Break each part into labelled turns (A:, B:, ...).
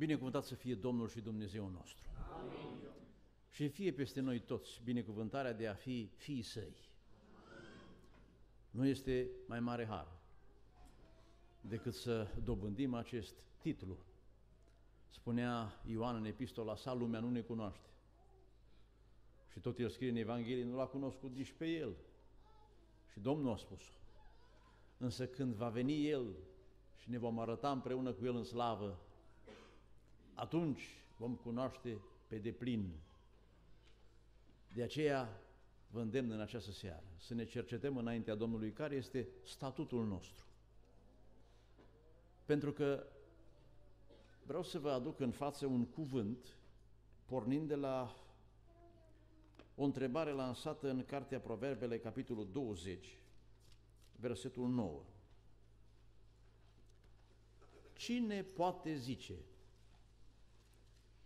A: Binecuvântat să fie Domnul și Dumnezeu nostru. Amin. Și fie peste noi toți binecuvântarea de a fi fii săi. Nu este mai mare har decât să dobândim acest titlu. Spunea Ioan în epistola sa, lumea nu ne cunoaște. Și tot el scrie în Evanghelie, nu l-a cunoscut nici pe el. Și Domnul a spus-o. Însă când va veni El și ne vom arăta împreună cu El în slavă, atunci vom cunoaște pe deplin. De aceea vă îndemn în această seară să ne cercetăm înaintea Domnului care este statutul nostru. Pentru că vreau să vă aduc în față un cuvânt pornind de la o întrebare lansată în Cartea Proverbele, capitolul 20, versetul 9. Cine poate zice,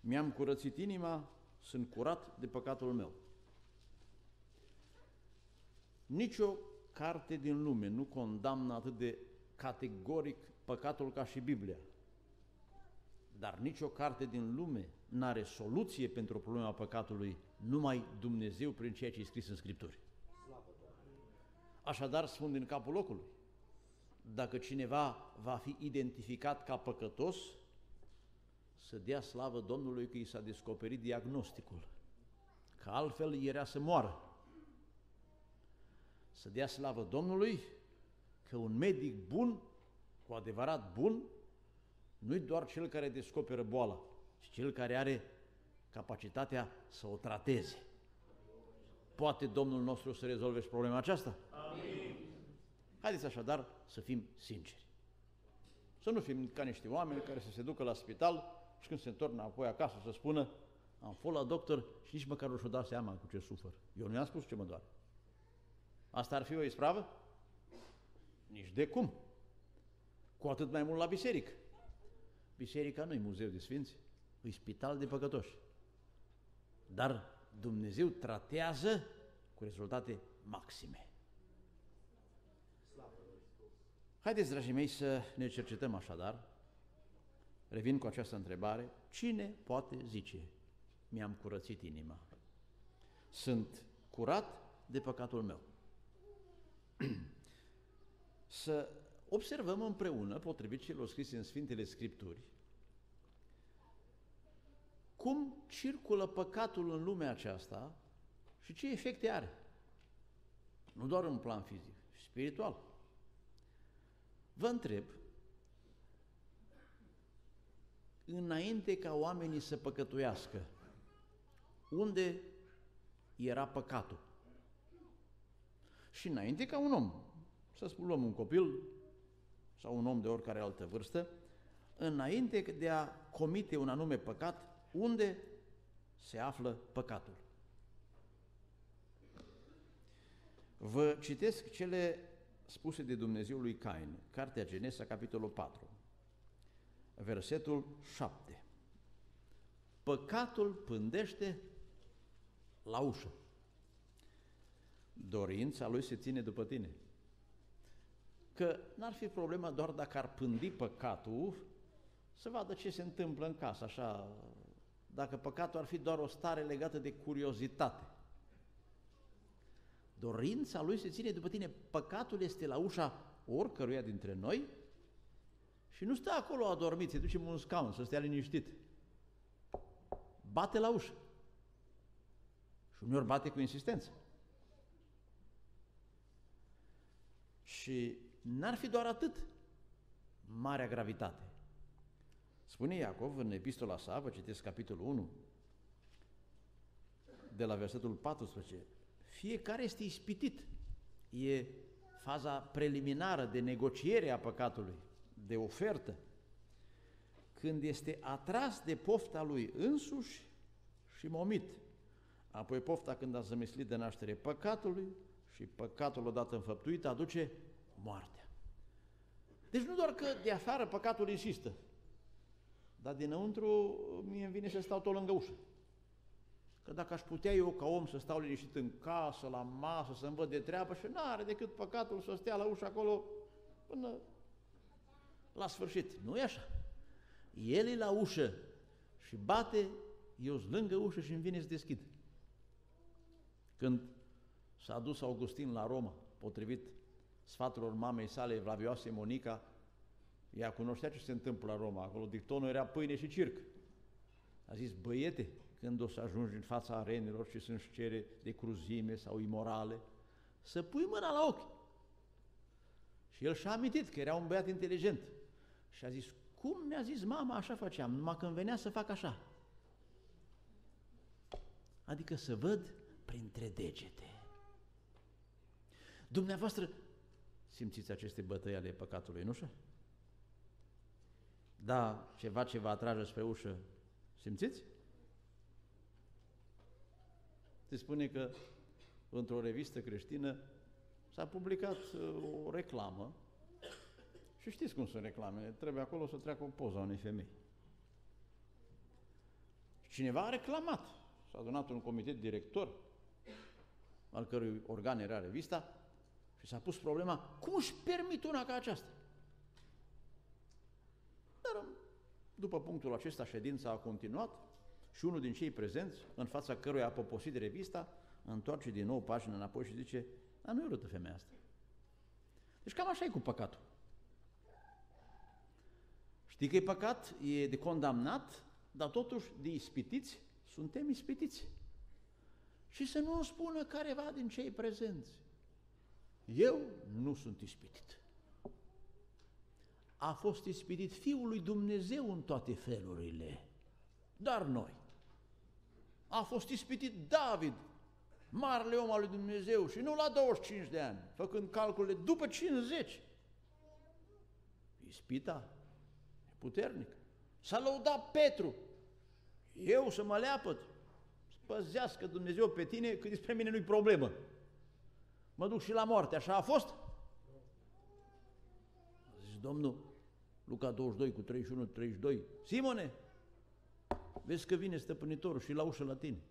A: mi-am curățit inima, sunt curat de păcatul meu. Nici o carte din lume nu condamnă atât de categoric păcatul ca și Biblia. Dar nicio carte din lume nu are soluție pentru problema păcatului, numai Dumnezeu prin ceea ce e scris în Scripturi. Așadar, spun din capul locului, dacă cineva va fi identificat ca păcătos, să dea slavă Domnului că i s-a descoperit diagnosticul, că altfel era să moară. Să dea slavă Domnului că un medic bun, cu adevărat bun, nu-i doar cel care descoperă boala, ci cel care are capacitatea să o trateze. Poate Domnul nostru să rezolve și problema aceasta? Amin. Haideți așadar să fim sinceri. Să nu fim ca niște oameni care să se ducă la spital și când se întorc înapoi acasă să spună am fost la doctor și nici măcar nu și-o dat seama cu ce sufăr. Eu nu i-am spus ce mă doare. Asta ar fi o ispravă? Nici de cum. Cu atât mai mult la biserică. Biserica nu e muzeu de sfinți, e spital de păcătoși. Dar Dumnezeu tratează cu rezultate maxime. Haideți, dragii mei, să ne cercetăm așadar. Revin cu această întrebare. Cine poate zice, mi-am curățit inima? Sunt curat de păcatul meu. să observăm împreună, potrivit celor scrise în Sfintele Scripturi, cum circulă păcatul în lumea aceasta și ce efecte are. Nu doar în plan fizic, spiritual. Vă întreb, înainte ca oamenii să păcătuiască, unde era păcatul? Și înainte ca un om, să spunem un copil sau un om de oricare altă vârstă, înainte de a comite un anume păcat, unde se află păcatul. Vă citesc cele spuse de Dumnezeu lui Cain, Cartea Genesa, capitolul 4, versetul 7. Păcatul pândește la ușă. Dorința lui se ține după tine. Că n-ar fi problema doar dacă ar pândi păcatul să vadă ce se întâmplă în casă, așa dacă păcatul ar fi doar o stare legată de curiozitate. Dorința lui se ține după tine. Păcatul este la ușa oricăruia dintre noi și nu stă acolo adormit, se duce un scaun să stea liniștit. Bate la ușă. Și uneori bate cu insistență. Și n-ar fi doar atât marea gravitate. Spune Iacov în epistola sa, vă citesc capitolul 1, de la versetul 14, fiecare este ispitit. E faza preliminară de negociere a păcatului, de ofertă, când este atras de pofta lui însuși și momit. Apoi pofta când a zămislit de naștere păcatului și păcatul odată înfăptuit aduce moartea. Deci nu doar că de afară păcatul insistă, dar dinăuntru mie îmi vine să stau tot lângă ușă. Că dacă aș putea eu ca om să stau liniștit în casă, la masă, să-mi văd de treabă și nu are decât păcatul să stea la ușă acolo până la sfârșit. Nu e așa. el e la ușă și bate, eu sunt lângă ușă și îmi vine să deschid. Când s-a dus Augustin la Roma, potrivit sfaturilor mamei sale, Vlavioasei Monica, ea cunoștea ce se întâmplă la Roma, acolo dictonul era pâine și circ. A zis, băiete, când o să ajungi în fața arenelor și sunt cere de cruzime sau imorale, să pui mâna la ochi. Și el și-a amintit că era un băiat inteligent. Și a zis, cum mi-a zis mama, așa făceam, numai când venea să fac așa. Adică să văd printre degete. Dumneavoastră simțiți aceste bătăi ale păcatului, nu așa? Da, ceva ce vă atrage spre ușă, simțiți? Se spune că într-o revistă creștină s-a publicat uh, o reclamă și știți cum sunt reclamele, trebuie acolo să treacă o poză a unei femei. Cineva a reclamat, s-a adunat un comitet director, al cărui organ era revista, și s-a pus problema, cum își permit una ca aceasta? Dar după punctul acesta ședința a continuat și unul din cei prezenți, în fața căruia a poposit revista, întoarce din nou pagina înapoi și zice, a, nu e urâtă femeia asta. Deci cam așa e cu păcatul. Știi că e păcat, e de condamnat, dar totuși de ispitiți, suntem ispitiți. Și să nu spună careva din cei prezenți. Eu nu sunt ispitit. A fost ispitit Fiul lui Dumnezeu în toate felurile, dar noi. A fost ispitit David, marele om al lui Dumnezeu și nu la 25 de ani, făcând calculele după 50. Ispita e puternic. S-a lăudat Petru. Eu să mă leapăt, să păzească Dumnezeu pe tine, că despre mine nu-i problemă. Mă duc și la moarte, așa a fost? Zice Domnul, Luca 22 cu 31, 32, Simone, vezi că vine stăpânitorul și la ușă la tine.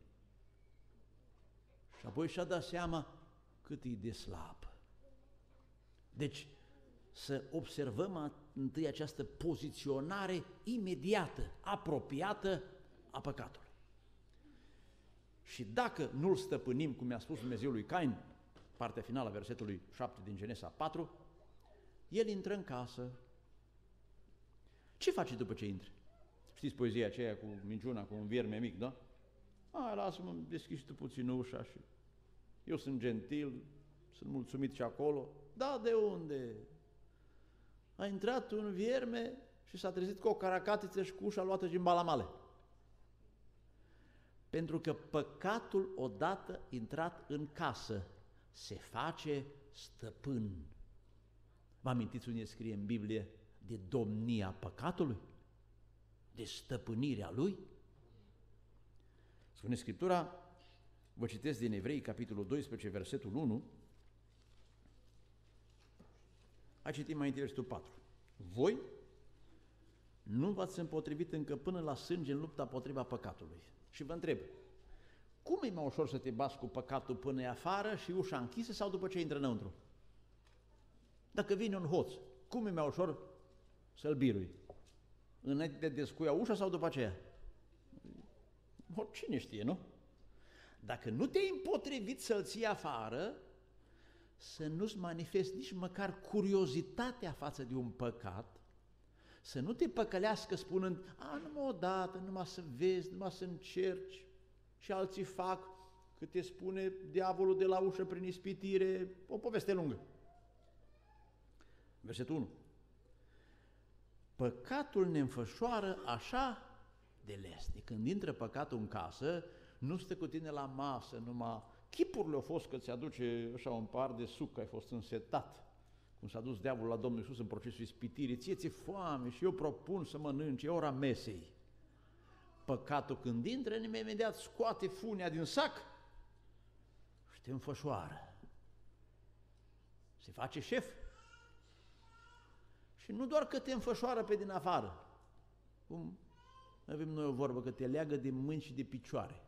A: Și apoi și-a dat seama cât e de slab. Deci, să observăm întâi această poziționare imediată, apropiată a păcatului. Și dacă nu-l stăpânim, cum mi-a spus Dumnezeu lui Cain, partea finală a versetului 7 din Genesa 4, el intră în casă. Ce face după ce intră? Știți poezia aceea cu minciuna, cu un vierme mic, da? A, lasă-mă, deschizi tu puțin ușa și eu sunt gentil, sunt mulțumit și acolo. Da, de unde? A intrat un vierme și s-a trezit cu o caracatiță și cu ușa luată din balamale. Pentru că păcatul odată intrat în casă se face stăpân. Vă amintiți unde scrie în Biblie de domnia păcatului? De stăpânirea lui? Spune Scriptura, Vă citesc din Evrei, capitolul 12, versetul 1. Hai citim mai întâi versetul 4. Voi nu v-ați împotrivit încă până la sânge în lupta potriva păcatului. Și vă întreb, cum e mai ușor să te bați cu păcatul până e afară și ușa închisă sau după ce intră înăuntru? Dacă vine un hoț, cum e mai ușor să-l birui? Înainte de descuia ușa sau după aceea? Cine știe, nu? Dacă nu te-ai împotrivit să-l ții afară, să nu-ți manifesti nici măcar curiozitatea față de un păcat, să nu te păcălească spunând, a, numai odată, numai să vezi, numai să încerci, și alții fac, cât te spune diavolul de la ușă prin ispitire, o poveste lungă. Versetul 1. Păcatul ne înfășoară așa de lesne. Când intră păcatul în casă, nu stă cu tine la masă, numai chipurile au fost că ți-aduce așa un par de suc, că ai fost însetat, cum s-a dus diavolul la Domnul Iisus în procesul ispitirii, ție ți foame și eu propun să mănânci, e ora mesei. Păcatul când intră, imediat scoate funia din sac și te înfășoară. Se face șef. Și nu doar că te înfășoară pe din afară, cum avem noi o vorbă, că te leagă de mâini și de picioare.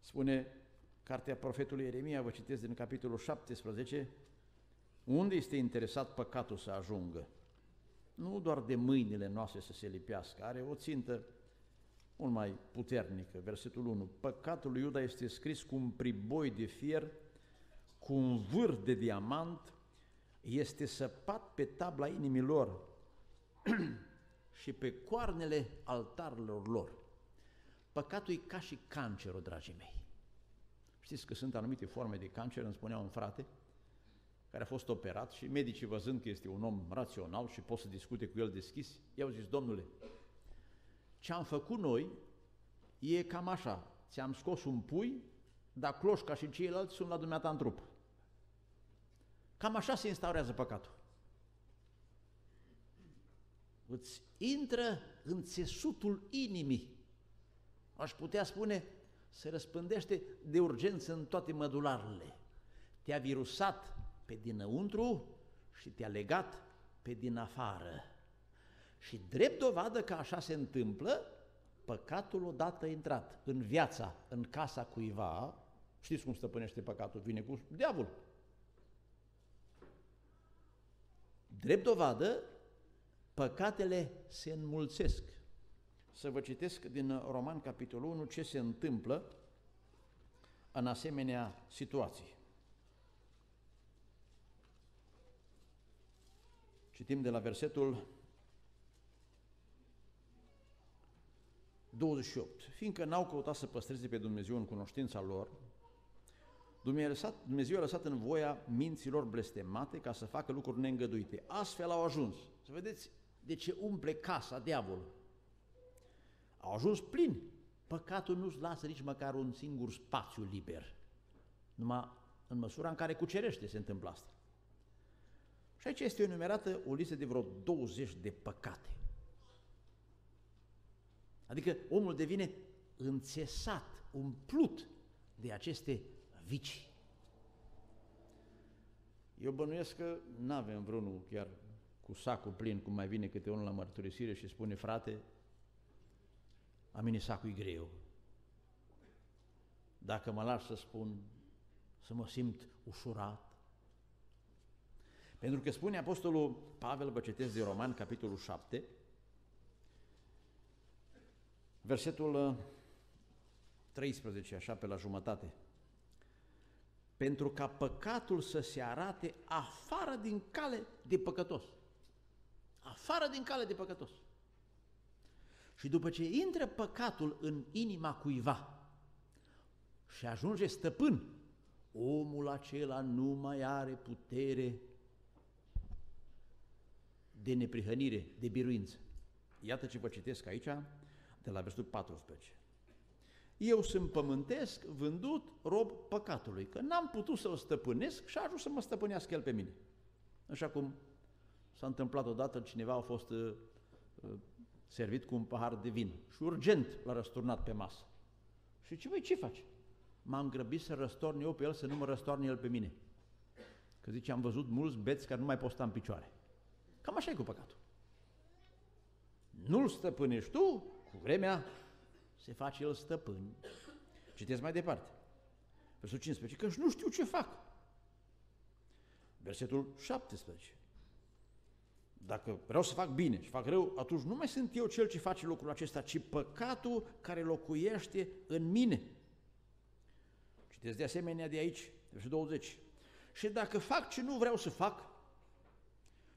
A: Spune cartea profetului Ieremia, vă citesc din capitolul 17, unde este interesat păcatul să ajungă. nu doar de mâinile noastre să se lipească, are o țintă mult mai puternică. Versetul 1. Păcatul lui Iuda este scris cu un priboi de fier, cu un vâr de diamant, este săpat pe tabla inimilor și pe coarnele altarelor lor. Păcatul e ca și cancerul, dragii mei. Știți că sunt anumite forme de cancer, îmi spunea un frate, care a fost operat și medicii văzând că este un om rațional și pot să discute cu el deschis, i-au zis, domnule, ce am făcut noi e cam așa, ți-am scos un pui, dar cloșca și ceilalți sunt la dumneata în trup. Cam așa se instaurează păcatul. Îți intră în țesutul inimii. Aș putea spune, se răspândește de urgență în toate mădularele. Te-a virusat pe dinăuntru și te-a legat pe din afară. Și drept dovadă că așa se întâmplă, păcatul odată intrat în viața, în casa cuiva, știți cum stăpânește păcatul, vine cu diavol. Drept dovadă, păcatele se înmulțesc. Să vă citesc din Roman, capitolul 1, ce se întâmplă în asemenea situații. Citim de la versetul 28. Fiindcă n-au căutat să păstreze pe Dumnezeu în cunoștința lor, Dumnezeu a, lăsat, Dumnezeu a lăsat în voia minților blestemate ca să facă lucruri neîngăduite. Astfel au ajuns. Să vedeți de ce umple casa diavolul. Au ajuns plini. Păcatul nu-ți lasă nici măcar un singur spațiu liber. Numai în măsura în care cucerește se întâmplă asta. Și aici este enumerată o listă de vreo 20 de păcate. Adică omul devine înțesat, umplut de aceste vicii. Eu bănuiesc că nu avem vreunul chiar cu sacul plin, cum mai vine câte unul la mărturisire și spune, frate, a mine sacul e greu. Dacă mă las să spun, să mă simt ușurat. Pentru că spune Apostolul Pavel, vă citesc de Roman, capitolul 7, versetul 13, uh, așa pe la jumătate. Pentru ca păcatul să se arate afară din cale de păcătos. Afară din cale de păcătos. Și după ce intră păcatul în inima cuiva și ajunge stăpân, omul acela nu mai are putere de neprihănire, de biruință. Iată ce vă citesc aici, de la versetul 14. Eu sunt pământesc, vândut, rob păcatului, că n-am putut să-l stăpânesc și a ajuns să mă stăpânească el pe mine. Așa cum s-a întâmplat odată, cineva a fost uh, uh, servit cu un pahar de vin și urgent l-a răsturnat pe masă. Și ce, voi ce faci? M-am grăbit să răstorn eu pe el, să nu mă răstoarne el pe mine. Că zice, am văzut mulți beți care nu mai pot sta în picioare. Cam așa e cu păcatul. Nu-l stăpânești tu, cu vremea se face el stăpân. Citesc mai departe. Versetul 15, că nu știu ce fac. Versetul 17. Dacă vreau să fac bine și fac rău, atunci nu mai sunt eu cel ce face lucrul acesta, ci păcatul care locuiește în mine. Citesc de asemenea de aici, versetul 20. Și dacă fac ce nu vreau să fac,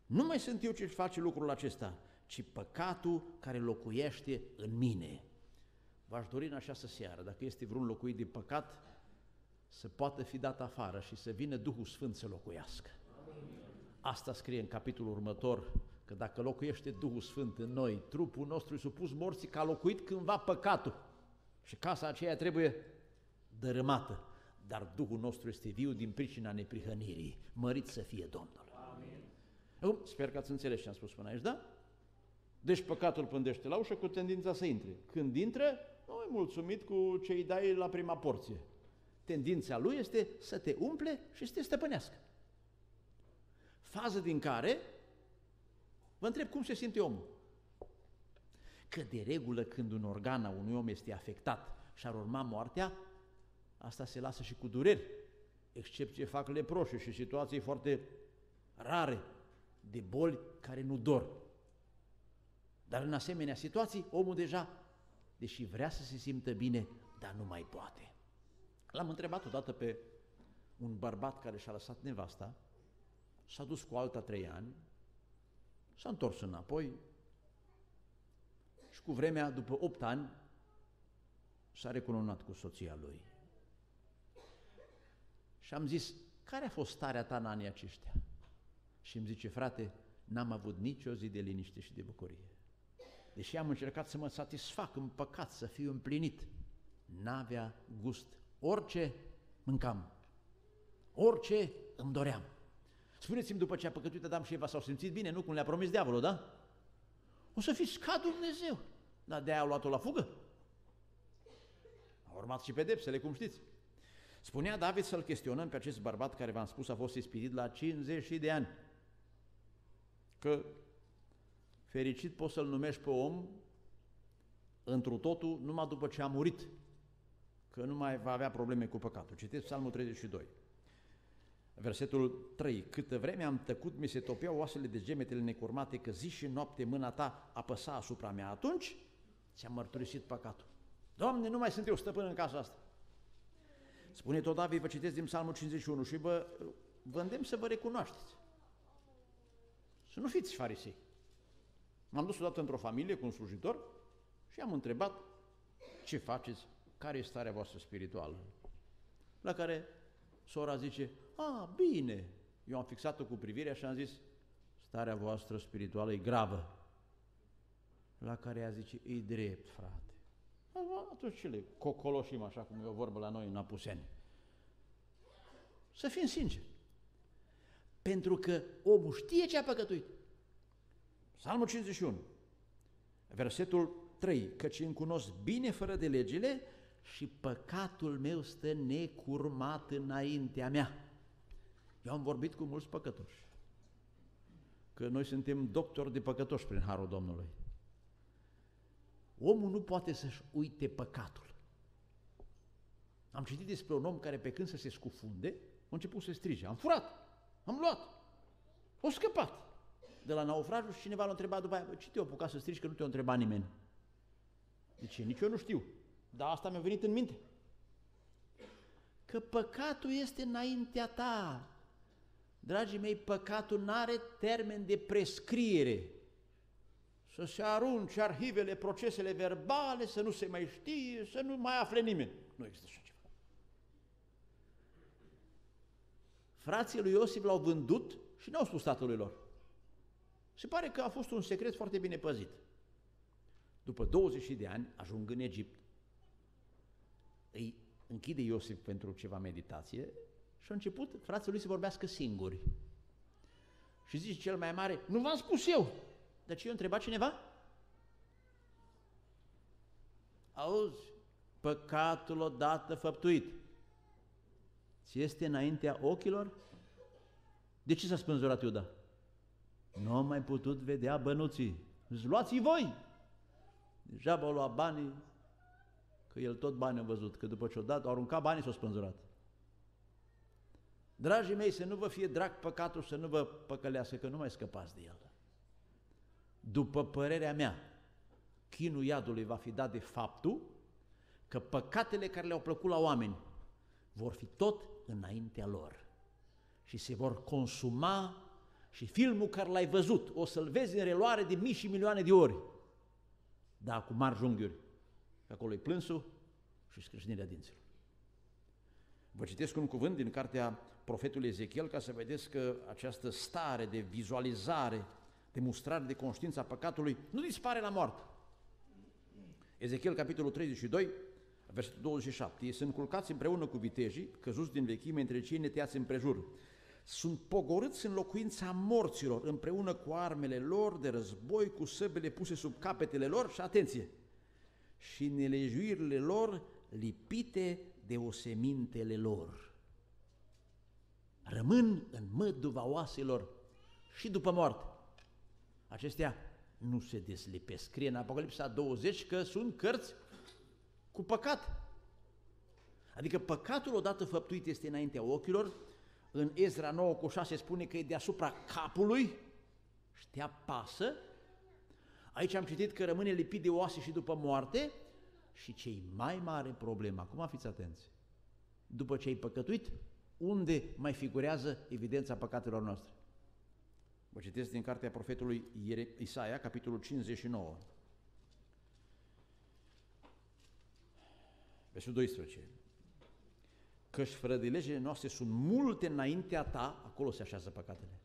A: nu mai sunt eu ce face lucrul acesta, ci păcatul care locuiește în mine. V-aș dori în această seară, dacă este vreun locuit de păcat, să poată fi dat afară și să vină Duhul Sfânt să locuiască. Asta scrie în capitolul următor, că dacă locuiește Duhul Sfânt în noi, trupul nostru e supus morții că a locuit cândva păcatul și casa aceea trebuie dărâmată, dar Duhul nostru este viu din pricina neprihănirii. Mărit să fie Domnul! Amin. Sper că ați înțeles ce am spus până aici, da? Deci păcatul pândește la ușă cu tendința să intre. Când intră, nu e mulțumit cu ce îi dai la prima porție. Tendința lui este să te umple și să te stăpânească. Fază din care vă întreb cum se simte omul. Că de regulă când un organ a unui om este afectat și ar urma moartea, asta se lasă și cu dureri, excepție fac leproșii și situații foarte rare de boli care nu dor. Dar în asemenea situații, omul deja, deși vrea să se simtă bine, dar nu mai poate. L-am întrebat odată pe un bărbat care și-a lăsat nevasta, s-a dus cu alta trei ani, s-a întors înapoi și cu vremea, după opt ani, s-a recolonat cu soția lui. Și am zis, care a fost starea ta în anii aceștia? Și îmi zice, frate, n-am avut nicio zi de liniște și de bucurie. Deși am încercat să mă satisfac în păcat, să fiu împlinit, n-avea gust. Orice mâncam, orice îmi doream. Spuneți-mi, după ce a păcătuit Adam și Eva, s-au simțit bine, nu cum le-a promis diavolul, da? O să fiți ca Dumnezeu. Dar de-aia au luat-o la fugă. A urmat și pedepsele, cum știți. Spunea David să-l chestionăm pe acest bărbat care v-am spus a fost ispitit la 50 de ani. Că fericit poți să-l numești pe om întru totul numai după ce a murit, că nu mai va avea probleme cu păcatul. Citeți Psalmul 32. Versetul 3. Câtă vreme am tăcut, mi se topeau oasele de gemetele necurmate, că zi și noapte mâna ta apăsa asupra mea. Atunci ți-am mărturisit păcatul. Doamne, nu mai sunt eu stăpân în casa asta. Spune tot David, vă citesc din Psalmul 51 și vă, vă îndemn să vă recunoașteți. Să nu fiți farisei. M-am dus odată într-o familie cu un slujitor și am întrebat ce faceți, care este starea voastră spirituală. La care sora zice, a, bine. Eu am fixat-o cu privirea și am zis, starea voastră spirituală e gravă. La care ea zice, e drept, frate. Atunci ce le cocoloșim, așa cum e o vorbă la noi în Apuseni? Să fim sinceri. Pentru că omul știe ce a păcătuit. Psalmul 51, versetul 3, căci îmi cunosc bine fără de legile și păcatul meu stă necurmat înaintea mea. Eu am vorbit cu mulți păcătoși, că noi suntem doctori de păcătoși prin Harul Domnului. Omul nu poate să-și uite păcatul. Am citit despre un om care pe când să se scufunde, a început să strige, am furat, am luat, o scăpat. De la naufrajul și cineva l-a întrebat după aia, ce te-a apucat să strigi că nu te-a întrebat nimeni? De ce? Nici eu nu știu, dar asta mi-a venit în minte. Că păcatul este înaintea ta. Dragii mei, păcatul nu are termen de prescriere să se arunce arhivele, procesele verbale, să nu se mai știe, să nu mai afle nimeni. Nu există așa ceva. Frații lui Iosif l-au vândut și n-au spus tatălui lor. Se pare că a fost un secret foarte bine păzit. După 20 de ani, ajung în Egipt, îi închide Iosif pentru ceva meditație și a început frații lui să vorbească singuri. Și zice cel mai mare, nu v-am spus eu, de ce eu întreba cineva? Auzi, păcatul odată făptuit, ți este înaintea ochilor? De ce s-a spânzurat Iuda? Nu am mai putut vedea bănuții. Luați-i voi! Deja au luat banii, că el tot bani a văzut, că după ce o dat, au aruncat banii și s-au spânzurat. Dragii mei, să nu vă fie drag păcatul, să nu vă păcălească, că nu mai scăpați de el. După părerea mea, chinul iadului va fi dat de faptul că păcatele care le-au plăcut la oameni vor fi tot înaintea lor și se vor consuma și filmul care l-ai văzut o să-l vezi în reluare de mii și milioane de ori, da, cu mari junghiuri, că acolo e plânsul și scrâșnirea dinților. Vă citesc un cuvânt din cartea profetului Ezechiel ca să vedeți că această stare de vizualizare demonstrare de conștiință a păcatului, nu dispare la moarte. Ezechiel, capitolul 32, versetul 27. Ei sunt culcați împreună cu vitejii, căzuți din vechime între cei neteați împrejur. Sunt pogorâți în locuința morților, împreună cu armele lor de război, cu săbele puse sub capetele lor și, atenție, și nelejuirile lor lipite de osemintele lor. Rămân în măduva oaselor și după moarte. Acestea nu se deslipesc. Scrie în Apocalipsa 20 că sunt cărți cu păcat. Adică păcatul odată făptuit este înaintea ochilor, în Ezra 9 cu 6 spune că e deasupra capului și te apasă, Aici am citit că rămâne lipit de oase și după moarte și cei mai mare problemă, acum fiți atenți, după ce ai păcătuit, unde mai figurează evidența păcatelor noastre? Vă citesc din cartea profetului Isaia, capitolul 59. Versul 12. Căci fără de legile noastre sunt multe înaintea ta, acolo se așează păcatele.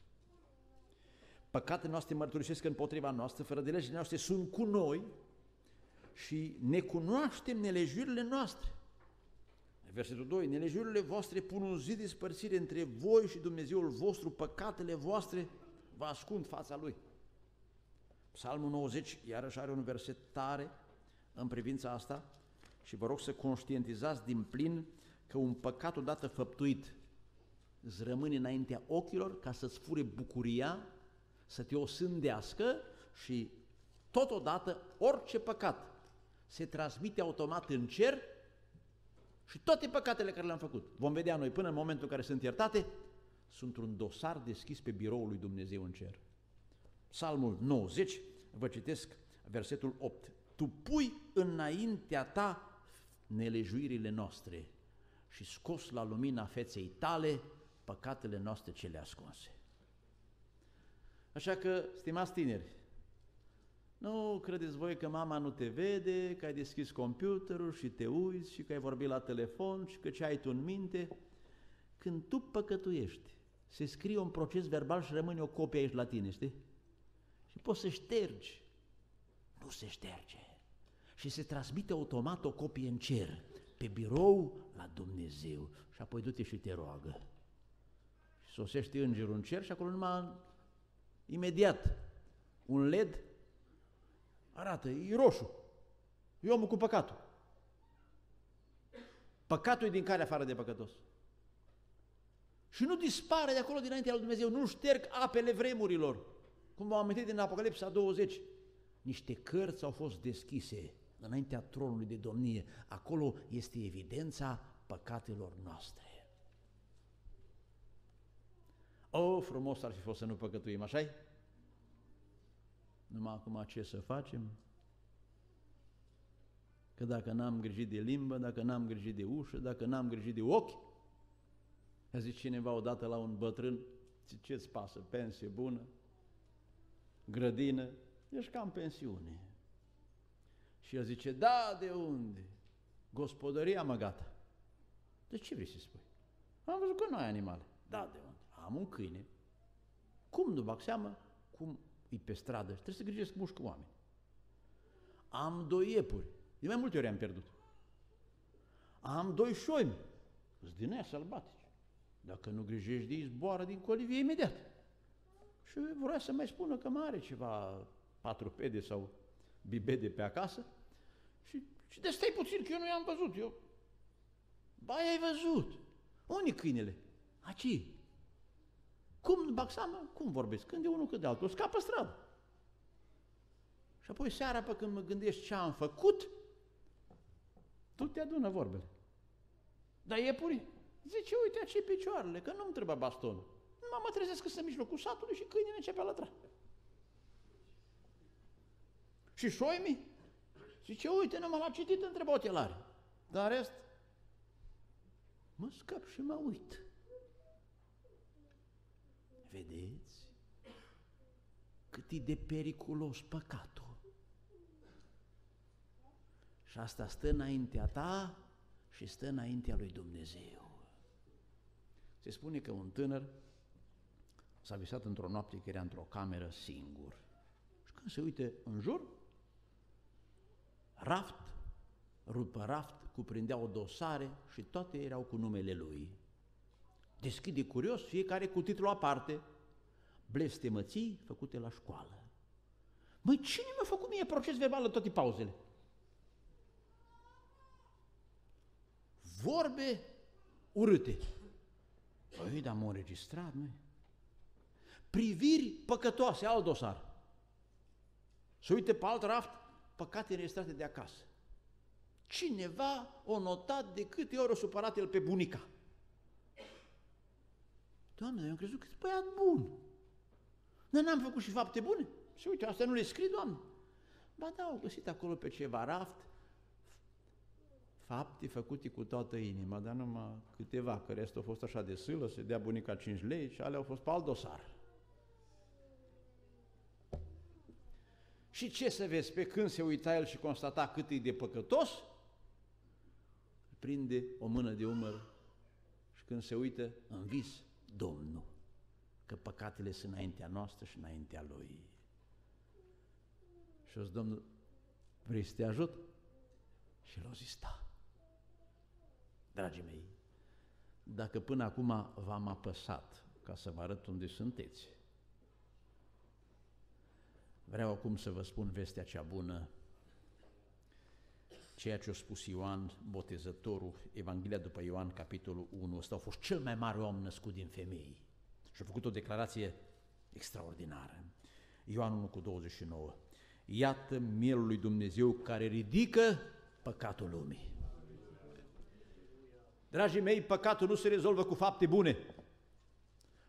A: Păcatele noastre mărturisesc împotriva noastră, fără de legile noastre sunt cu noi și ne cunoaștem nelejurile noastre. Versetul 2. Nelejurile voastre pun un zid de spărțire între voi și Dumnezeul vostru, păcatele voastre vă ascund fața Lui. Psalmul 90 iarăși are un verset tare în privința asta și vă rog să conștientizați din plin că un păcat odată făptuit îți rămâne înaintea ochilor ca să-ți fure bucuria, să te osândească și totodată orice păcat se transmite automat în cer și toate păcatele care le-am făcut, vom vedea noi până în momentul în care sunt iertate, sunt un dosar deschis pe biroul lui Dumnezeu în cer. Psalmul 90, vă citesc versetul 8. Tu pui înaintea ta nelejuirile noastre și scos la lumina feței tale păcatele noastre cele ascunse. Așa că, stimați tineri, nu credeți voi că mama nu te vede, că ai deschis computerul și te uiți și că ai vorbit la telefon și că ce ai tu în minte. Când tu păcătuiești, se scrie un proces verbal și rămâne o copie aici la tine, știi? Și poți să ștergi. Nu se șterge. Și se transmite automat o copie în cer, pe birou la Dumnezeu. Și apoi du-te și te roagă. Și sosește îngerul în cer și acolo numai imediat un led arată, e roșu. E omul cu păcatul. Păcatul e din care afară de păcătos. Și nu dispare de acolo dinaintea lui Dumnezeu, nu șterg apele vremurilor. Cum v-am amintit din Apocalipsa 20. Niște cărți au fost deschise înaintea tronului de domnie. Acolo este evidența păcatelor noastre. O, frumos ar fi fost să nu păcătuim, așa -i? Numai acum ce să facem? Că dacă n-am grijit de limbă, dacă n-am grijit de ușă, dacă n-am grijit de ochi, a zis cineva odată la un bătrân, ce-ți pasă, pensie bună, grădină, ești cam pensiune. Și el zice, da, de unde? Gospodăria mă gata. De ce vrei să spui? Am văzut că nu ai animale. Da, de unde? Am un câine. Cum nu bag seama? Cum e pe stradă și trebuie să grijesc mușcă oameni. Am doi iepuri. De mai multe ori am pierdut. Am doi șoimi. Îți din aia sălbatici. Dacă nu grijești de ei, zboară din colivie imediat. Și vrea să mai spună că mai are ceva patrupede sau bibede pe acasă și, și de stai puțin, că eu nu i-am văzut. Eu, ba, ai văzut. Unde câinele? Aci. Cum nu bag seama? Cum vorbesc? Când de unul, cât de altul. Scapă stradă. Și apoi seara, pe când mă gândesc ce am făcut, tu te adună vorbele. Dar iepurii, zice, uite aici picioarele, că nu-mi trebuie bastonul. Nu mă trezesc că sunt în mijlocul satului și câinele începe a lătra. Și șoimii? Zice, uite, nu m-am citit între ochelari. Dar în rest, mă scap și mă uit. Vedeți? Cât e de periculos păcatul. Și asta stă înaintea ta și stă înaintea lui Dumnezeu. Se spune că un tânăr s-a visat într-o noapte că era într-o cameră singur. Și când se uite în jur, raft, rupă raft, cuprindeau dosare și toate erau cu numele lui. Deschide curios, fiecare cu titlu aparte, blestemății făcute la școală. Măi, cine mi-a făcut mie proces verbal în toate pauzele? Vorbe urâte. Păi, dar m-au înregistrat, nu Priviri păcătoase, alt dosar. Să uite pe alt raft, păcate înregistrate de acasă. Cineva o notat de câte ori o supărat el pe bunica. Doamne, eu am crezut că e băiat bun. Dar n-am făcut și fapte bune. Și uite, asta nu le scrie, Doamne. Ba da, au găsit acolo pe ceva raft, fapte făcute cu toată inima, dar numai câteva, că restul au fost așa de sâlă, se dea bunica 5 lei și alea au fost pe alt dosar. Și ce să vezi, pe când se uita el și constata cât e de păcătos, prinde o mână de umăr și când se uită în vis, Domnul, că păcatele sunt înaintea noastră și înaintea Lui. Și o Domnul, vrei să te ajut? Și el a zis, da. Dragii mei, dacă până acum v-am apăsat ca să vă arăt unde sunteți, vreau acum să vă spun vestea cea bună, ceea ce a spus Ioan, botezătorul, Evanghelia după Ioan, capitolul 1, ăsta a fost cel mai mare om născut din femei și a făcut o declarație extraordinară. Ioan 1 cu 29. Iată mielul lui Dumnezeu care ridică păcatul lumii. Dragii mei, păcatul nu se rezolvă cu fapte bune.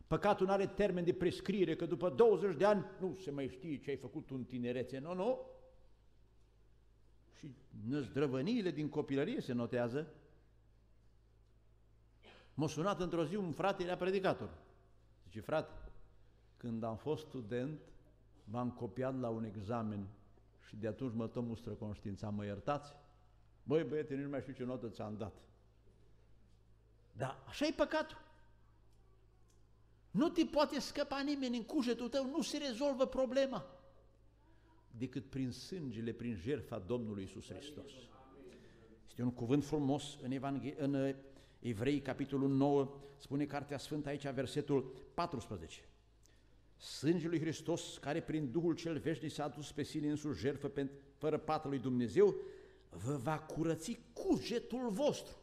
A: Păcatul nu are termen de prescriere, că după 20 de ani nu se mai știe ce ai făcut în tinerețe. Nu, nu. Și năzdrăvăniile din copilărie se notează. M-a sunat într-o zi un frate, era predicator. Zice, frate, când am fost student, m-am copiat la un examen și de atunci mă tot mustră conștiința, mă iertați? Băi, băiete, nu mai știu ce notă ți-am dat. Da, așa e păcatul. Nu te poate scăpa nimeni în cugetul tău, nu se rezolvă problema decât prin sângele, prin jertfa Domnului Isus Hristos. Este un cuvânt frumos în, Evanghe- în uh, Evrei, capitolul 9, spune Cartea Sfântă aici, versetul 14. Sângele lui Hristos, care prin Duhul cel veșnic s-a adus pe sine însuși jertfă fără pată lui Dumnezeu, vă va curăți cugetul vostru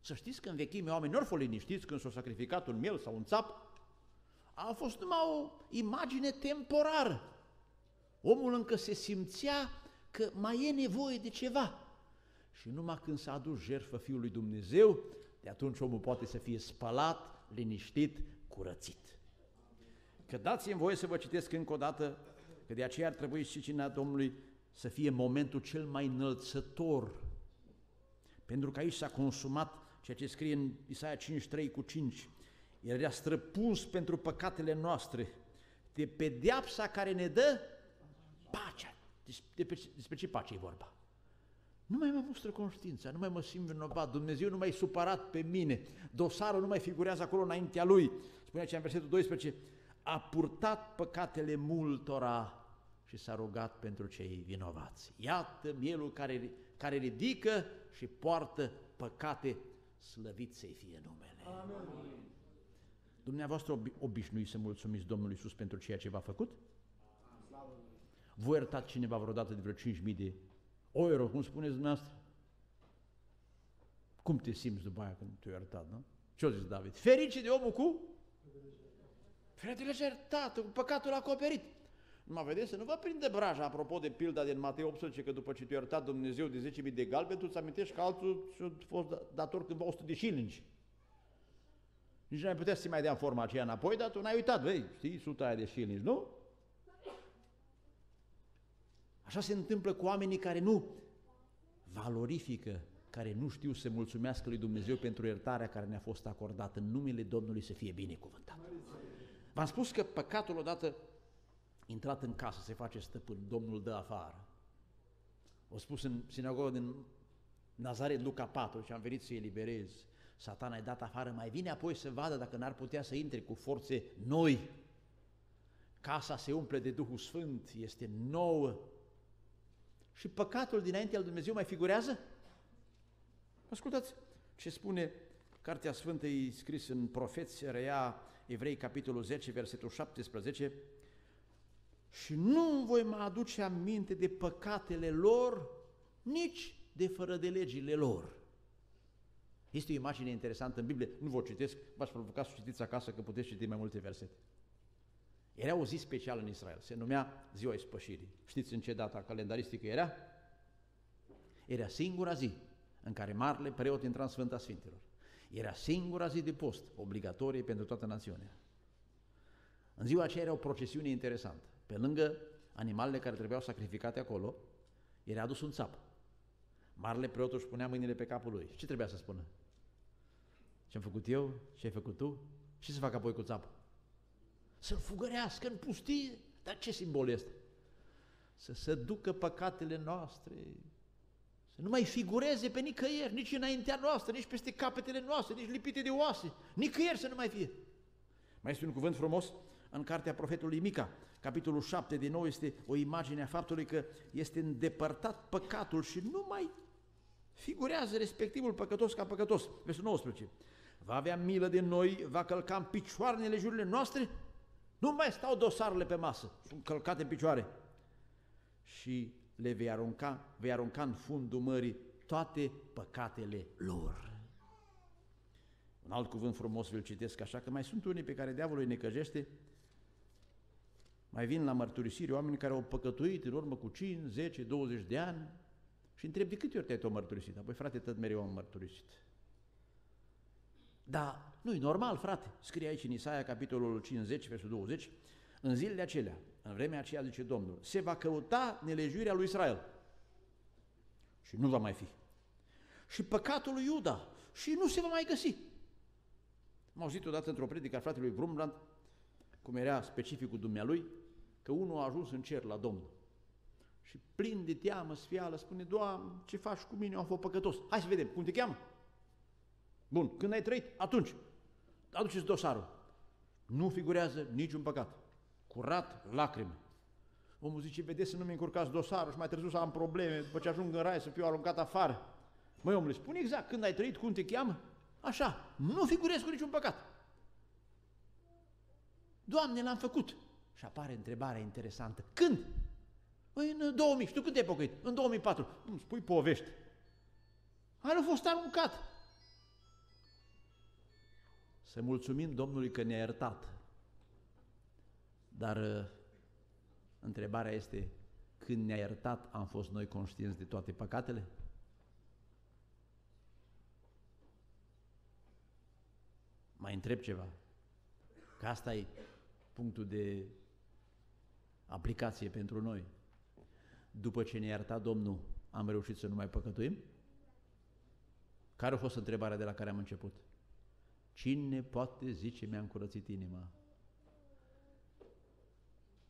A: să știți că în vechime oameni nu au fost liniștiți când s-a sacrificat un miel sau un țap. A fost numai o imagine temporară. Omul încă se simțea că mai e nevoie de ceva. Și numai când s-a adus jertfă Fiul lui Dumnezeu, de atunci omul poate să fie spălat, liniștit, curățit. Că dați-mi voie să vă citesc încă o dată, că de aceea ar trebui și cina Domnului să fie momentul cel mai înălțător, pentru că aici s-a consumat ceea ce scrie în Isaia 53 cu 5. El era străpuns pentru păcatele noastre, de pedeapsa care ne dă pacea. Despre, despre ce pace e vorba? Nu mai mă mustră conștiința, nu mai mă simt vinovat, Dumnezeu nu mai supărat pe mine, dosarul nu mai figurează acolo înaintea Lui. Spune aici în versetul 12, a purtat păcatele multora și s-a rugat pentru cei vinovați. Iată mielul care, care ridică și poartă păcate slăvit să-i fie numele. Amen. Dumneavoastră obișnuiți să mulțumiți Domnului Iisus pentru ceea ce v-a făcut? Voi iertat cineva vreodată de vreo 5.000 de euro, cum spuneți dumneavoastră? Cum te simți după aia când te-ai iertat, nu? Ce-o zis David? Ferice de omul cu? Fratele iertat, cu păcatul acoperit. Mă vedeți, să nu vă prinde braja, apropo de pilda din Matei 18, că după ce te-a iertat Dumnezeu de 10.000 de galbe, tu îți amintești că altul și-a fost dator cândva 100 de șilingi. Nici nu ai putea să mai dea forma aceea înapoi, dar tu n-ai uitat, vei, știi, suta aia de șilingi, nu? Așa se întâmplă cu oamenii care nu valorifică, care nu știu să mulțumească lui Dumnezeu pentru iertarea care ne-a fost acordată în numele Domnului să fie binecuvântat. V-am spus că păcatul odată intrat în casă, se face stăpân, Domnul dă afară. O spus în sinagogă din Nazaret, Luca 4, și am venit să eliberez. Satana ai dat afară, mai vine apoi să vadă dacă n-ar putea să intre cu forțe noi. Casa se umple de Duhul Sfânt, este nouă. Și păcatul dinainte al Dumnezeu mai figurează? Ascultați ce spune Cartea Sfântă, e scris în Profeți, Rea Evrei, capitolul 10, versetul 17, și nu voi mai aduce aminte de păcatele lor, nici de fără de legile lor. Este o imagine interesantă în Biblie, nu vă citesc, v-aș provoca să citiți acasă că puteți citi mai multe versete. Era o zi specială în Israel, se numea Ziua Ispășirii. Știți în ce data calendaristică era? Era singura zi în care marele preot intra în Sfânta Sfintelor. Era singura zi de post, obligatorie pentru toată națiunea. În ziua aceea era o procesiune interesantă. Pe lângă animalele care trebuiau sacrificate acolo, era adus un țap. Marele preot își punea mâinile pe capul lui. Ce trebuia să spună? Ce-am făcut eu? Ce ai făcut tu? Și să fac apoi cu țapul? Să-l fugărească în pustie. Dar ce simbol este? Să se ducă păcatele noastre, să nu mai figureze pe nicăieri, nici înaintea noastră, nici peste capetele noastre, nici lipite de oase, nicăieri să nu mai fie. Mai este un cuvânt frumos în cartea profetului Mica, capitolul 7, din nou este o imagine a faptului că este îndepărtat păcatul și nu mai figurează respectivul păcătos ca păcătos. Versul 19. Va avea milă de noi, va călca în picioarele jurile noastre, nu mai stau dosarele pe masă, sunt călcate în picioare. Și le vei arunca, vei arunca în fundul mării toate păcatele lor. Un alt cuvânt frumos îl citesc așa, că mai sunt unii pe care diavolul îi necăjește, mai vin la mărturisire oameni care au păcătuit în urmă cu 5, 10, 20 de ani și întreb de câte ori te-ai tot mărturisit? Apoi, frate, tot mereu am mărturisit. Dar nu e normal, frate. Scrie aici în Isaia, capitolul 50, versul 20, în zilele acelea, în vremea aceea, zice Domnul, se va căuta nelejuirea lui Israel și nu va mai fi. Și păcatul lui Iuda și nu se va mai găsi. Am auzit odată într-o predică a fratelui Brumbrand, cum era specificul dumnealui, că unul a ajuns în cer la Domnul. Și plin de teamă, sfială, spune, Doamne, ce faci cu mine? Eu am fost păcătos. Hai să vedem, cum te cheamă? Bun, când ai trăit, atunci, aduceți dosarul. Nu figurează niciun păcat. Curat, lacrime. Omul zice, vedeți să nu mi încurcați dosarul și mai târziu să am probleme, după ce ajung în rai să fiu aruncat afară. Măi, omule, spune exact când ai trăit, cum te cheamă? Așa, nu figurezi cu niciun păcat. Doamne, l-am făcut. Și apare întrebarea interesantă. Când? Păi în 2000. Și tu când te-ai pocăit? În 2004. Nu spui povești. a fost aruncat. Să mulțumim Domnului că ne-a iertat. Dar uh, întrebarea este, când ne-a iertat, am fost noi conștienți de toate păcatele? Mai întreb ceva, că asta e punctul de aplicație pentru noi. După ce ne-a iertat Domnul, am reușit să nu mai păcătuim? Care a fost întrebarea de la care am început? Cine poate zice mi-am curățit inima?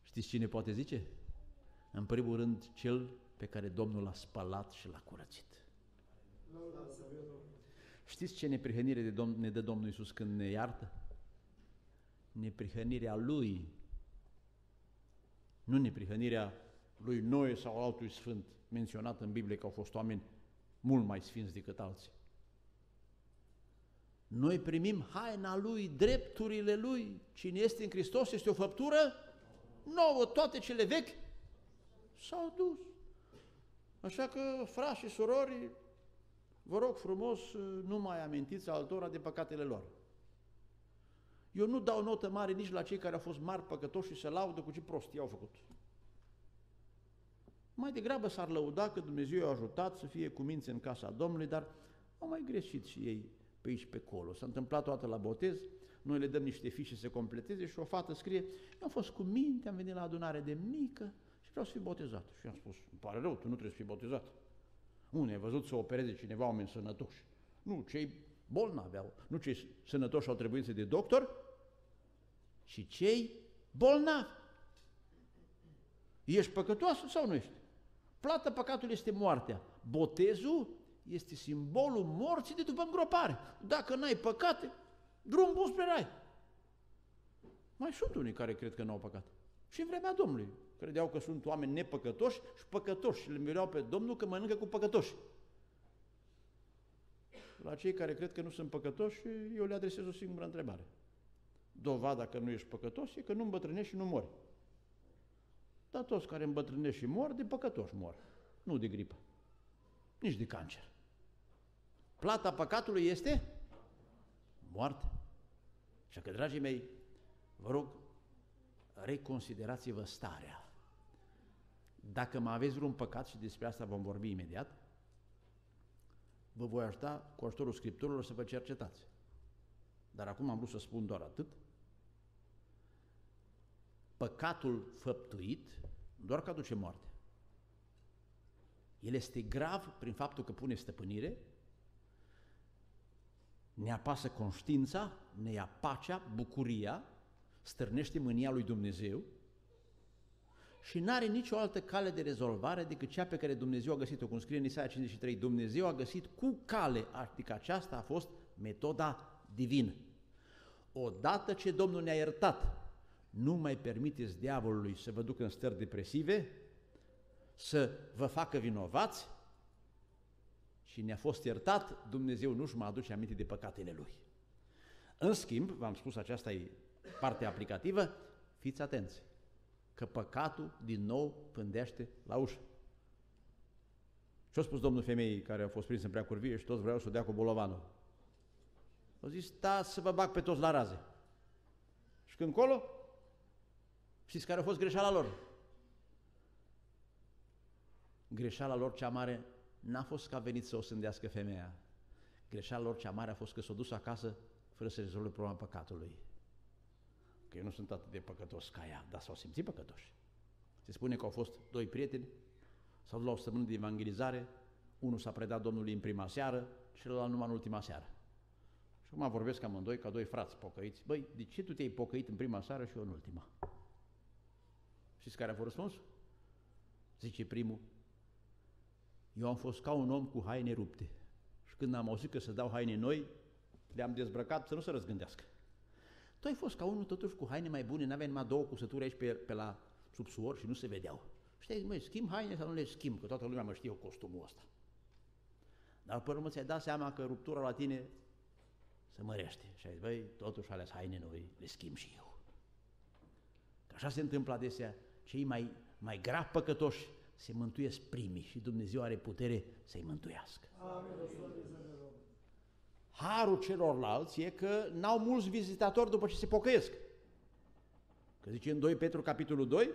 A: Știți cine poate zice? În primul rând, cel pe care Domnul l-a spălat și l-a curățit. Știți ce neprihănire de Domn, ne dă Domnul Iisus când ne iartă? Neprihănirea Lui, nu neprihănirea lui Noe sau altui sfânt menționat în Biblie că au fost oameni mult mai sfinți decât alții. Noi primim haina Lui, drepturile Lui. Cine este în Hristos este o făptură nouă, toate cele vechi s-au dus. Așa că, frați și surori, vă rog frumos, nu mai amintiți altora de păcatele lor. Eu nu dau notă mare nici la cei care au fost mari păcătoși și se laudă cu ce prostii au făcut. Mai degrabă s-ar lăuda că Dumnezeu i-a ajutat să fie cu minți în casa Domnului, dar au mai greșit și ei pe aici, pe acolo. S-a întâmplat toată la botez, noi le dăm niște fișe să completeze și o fată scrie, eu am fost cu minte, am venit la adunare de mică și vreau să fiu botezat. Și am spus, îmi pare rău, tu nu trebuie să fii botezat. Unde ai văzut să opereze cineva oameni sănătoși? Nu, cei bolnavi au, nu cei sănătoși au trebuințe de doctor, și cei bolnavi. Ești păcătoasă sau nu ești? Plata păcatului este moartea. Botezul este simbolul morții de după îngropare. Dacă n-ai păcate, drum bun spre rai. Mai sunt unii care cred că n-au păcat. Și în vremea Domnului. Credeau că sunt oameni nepăcătoși și păcătoși și le mireau pe Domnul că mănâncă cu păcătoși. La cei care cred că nu sunt păcătoși, eu le adresez o singură întrebare. Dovada că nu ești păcătos e că nu îmbătrânești și nu mori. Dar toți care îmbătrânești și mor, de păcătoși mor. Nu de gripă. Nici de cancer. Plata păcatului este moarte. Și că, dragii mei, vă rog, reconsiderați-vă starea. Dacă mai aveți vreun păcat, și despre asta vom vorbi imediat, vă voi ajuta cu ajutorul Scripturilor să vă cercetați. Dar acum am vrut să spun doar atât. Păcatul făptuit doar că aduce moarte. El este grav prin faptul că pune stăpânire, ne apasă conștiința, ne ia pacea, bucuria, stârnește mânia lui Dumnezeu și nu are nicio altă cale de rezolvare decât cea pe care Dumnezeu a găsit-o, cum scrie în Isaia 53, Dumnezeu a găsit cu cale, adică aceasta a fost metoda divină. Odată ce Domnul ne-a iertat, nu mai permiteți diavolului să vă ducă în stări depresive, să vă facă vinovați și ne-a fost iertat, Dumnezeu nu-și mai aduce aminte de păcatele Lui. În schimb, v-am spus, aceasta e partea aplicativă, fiți atenți, că păcatul din nou pândește la ușă. Ce-a spus domnul femeii care a fost prins în prea curvie și toți vreau să o dea cu bolovanul? A zis, stați să vă bag pe toți la raze. Și când colo, știți care a fost greșeala lor? Greșeala lor cea mare n-a fost că a venit să o sândească femeia. Greșeala lor cea mare a fost că s-a dus acasă fără să rezolve problema păcatului. Că eu nu sunt atât de păcătos ca ea, dar s-au simțit păcătoși. Se spune că au fost doi prieteni, s-au dus la o săptămână de evangelizare, unul s-a predat Domnului în prima seară, celălalt numai în ultima seară. Și acum vorbesc amândoi ca doi frați pocăiți. Băi, de ce tu te-ai pocăit în prima seară și eu în ultima? Știți care a fost răspunsul? Zice primul, eu am fost ca un om cu haine rupte. Și când am auzit că să dau haine noi, le-am dezbrăcat să nu se răzgândească. Tu ai fost ca unul totuși cu haine mai bune, n-aveai numai două cusături aici pe, pe la subsuor și nu se vedeau. Și ai măi, schimb haine sau nu le schimb, că toată lumea mă știe costumul ăsta. Dar pe urmă ți-ai dat seama că ruptura la tine se mărește. Și ai zis, băi, totuși ales haine noi, le schimb și eu. Că așa se întâmplă adesea, cei mai, mai grav păcătoși se mântuiesc primii și Dumnezeu are putere să-i mântuiască. Harul celorlalți e că n-au mulți vizitatori după ce se pocăiesc. Că zice în 2 Petru capitolul 2,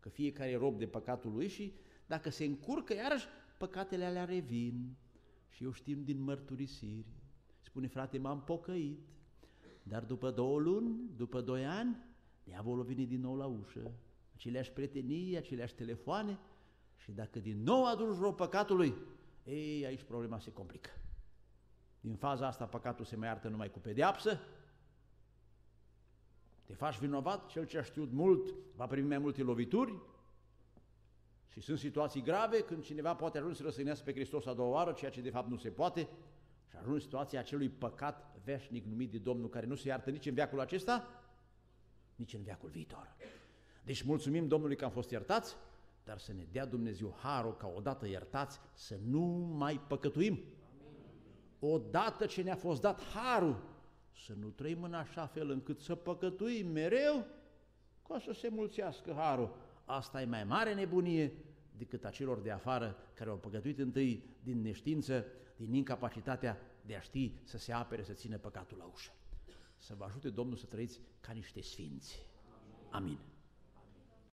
A: că fiecare e rob de păcatul lui și dacă se încurcă, iarăși păcatele alea revin. Și eu știm din mărturisiri. Spune, frate, m-am pocăit, dar după două luni, după doi ani, diavolul vine din nou la ușă. Aceleași prietenii, aceleași telefoane și dacă din nou aduci rău păcatului, ei, aici problema se complică. Din faza asta păcatul se mai iartă numai cu pedeapsă, te faci vinovat, cel ce a știut mult va primi mai multe lovituri și sunt situații grave când cineva poate ajunge să răsăinească pe Hristos a doua oară, ceea ce de fapt nu se poate, și ajunge situația acelui păcat veșnic numit de Domnul, care nu se iartă nici în veacul acesta, nici în veacul viitor. Deci mulțumim Domnului că am fost iertați, dar să ne dea Dumnezeu harul ca odată iertați să nu mai păcătuim. Odată ce ne-a fost dat harul, să nu trăim în așa fel încât să păcătuim mereu, ca să se mulțească harul. Asta e mai mare nebunie decât a celor de afară care au păcătuit întâi din neștiință, din incapacitatea de a ști să se apere, să țină păcatul la ușă. Să vă ajute Domnul să trăiți ca niște sfinți. Amin.